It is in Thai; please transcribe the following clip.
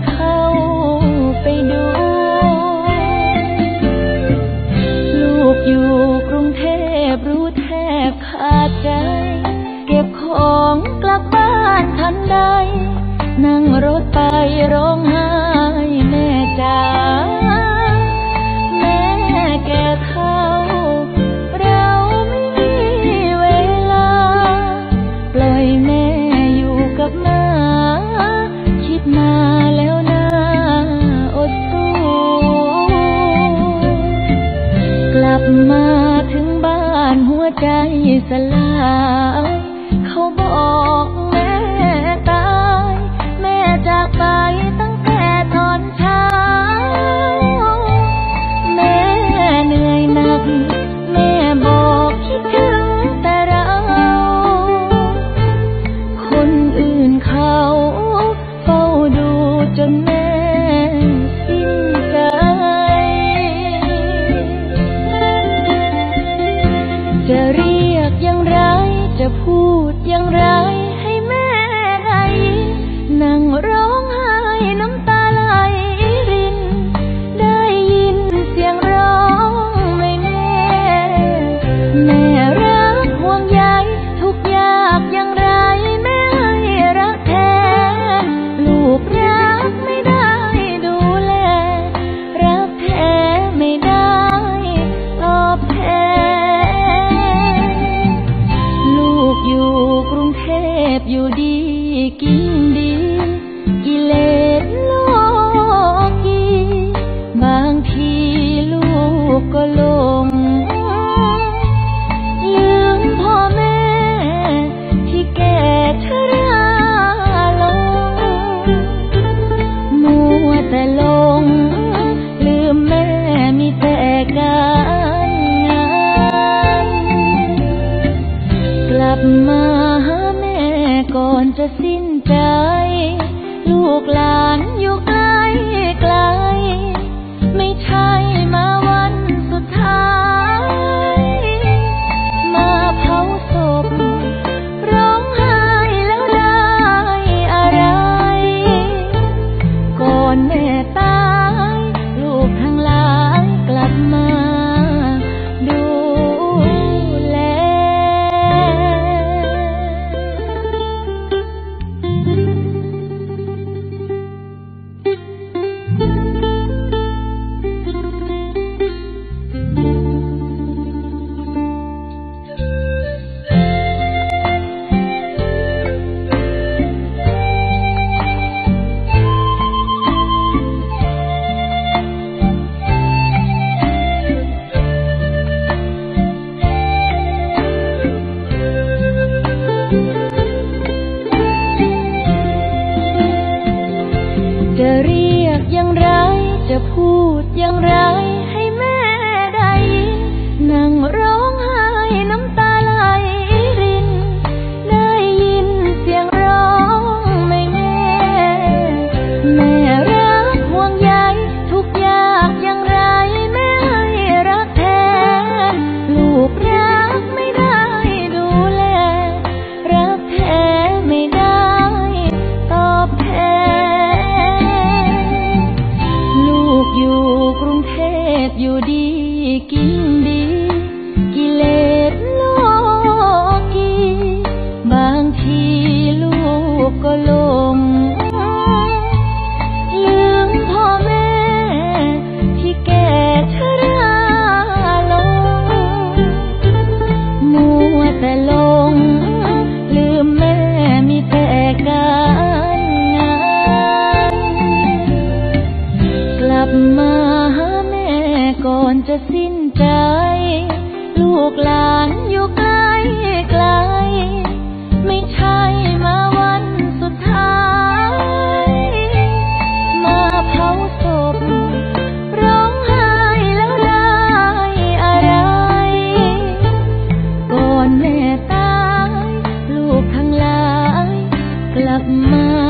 看。 สลา จะสิ้นใจ ลูกหลานยก 依然。有你 จะสิ้นใจ ลูกหลานอยู่ไกลไกล ไม่ใช่มาวันสุดท้าย มาเผาศพร้องไห้แล้วได้อะไร ก่อนแม่ตาย ลูกทั้งหลาย กลับมา